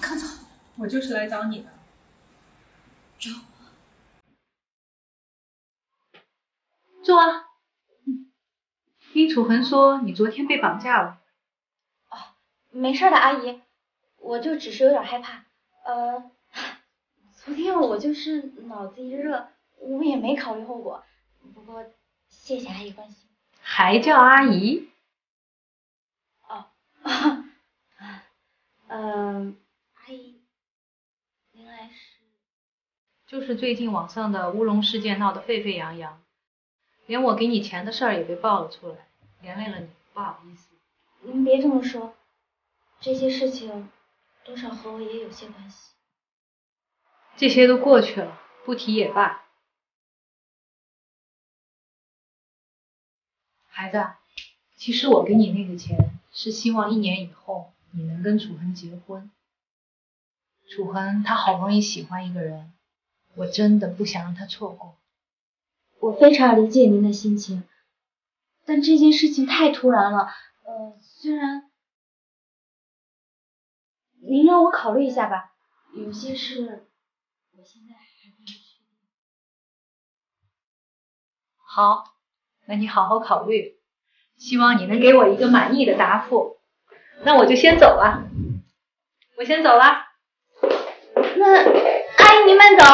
康总，我就是来找你的。找我？坐啊。嗯。听楚恒说你昨天被绑架了。哦，没事的，阿姨，我就只是有点害怕。呃，昨天我就是脑子一热，我也没考虑后果。不过谢谢阿姨关心。还叫阿姨？哦。嗯，阿姨，就是最近网上的乌龙事件闹得沸沸扬扬，连我给你钱的事儿也被爆了出来，连累了你，不好意思。您别这么说，这些事情多少和我也有些关系。这些都过去了，不提也罢。孩子，其实我给你那个钱是希望一年以后。你能跟楚恒结婚？楚恒他好不容易喜欢一个人，我真的不想让他错过。我非常理解您的心情，但这件事情太突然了。呃，虽然您让我考虑一下吧，有些事我现在还不能确定。好，那你好好考虑，希望你能给我一个满意的答复。那我就先走了，我先走了。那阿姨您慢走。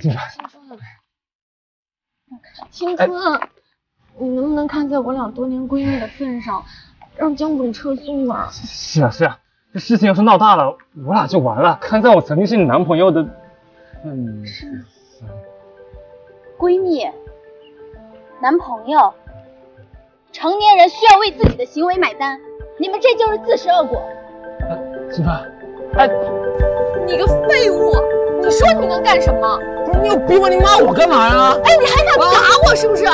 青春，青春，你能不能看在我俩多年闺蜜的份上，让江总撤诉啊？是啊是啊，这事情要是闹大了，我俩就完了。看在我曾经是你男朋友的，嗯。是。闺蜜，男朋友，成年人需要为自己的行为买单，你们这就是自食恶果。媳妇，哎，你个废物，你说你能干什么？不是你有病吗？你骂我干嘛呀？哎，你还敢打我是不是？